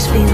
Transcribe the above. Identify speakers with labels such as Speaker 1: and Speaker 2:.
Speaker 1: experience.